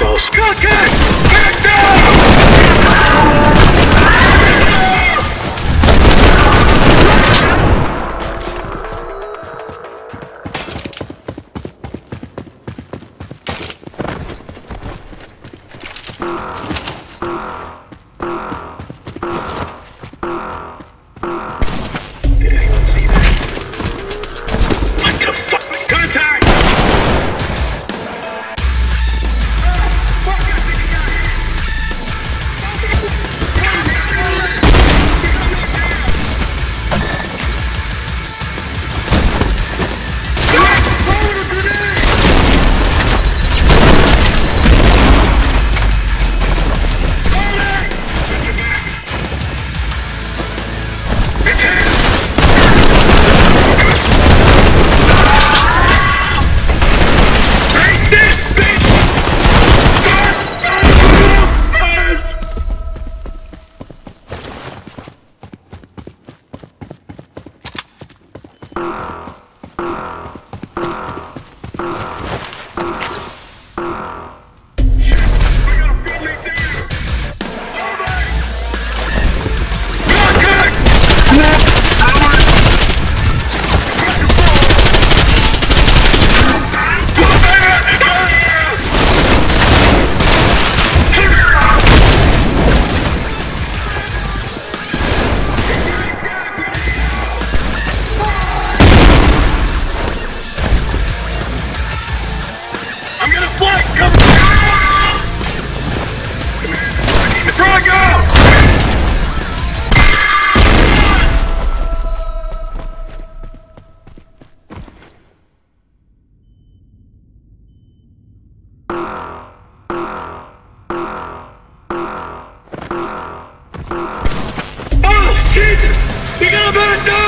yourselves. Cut, cut! Get down! Commander!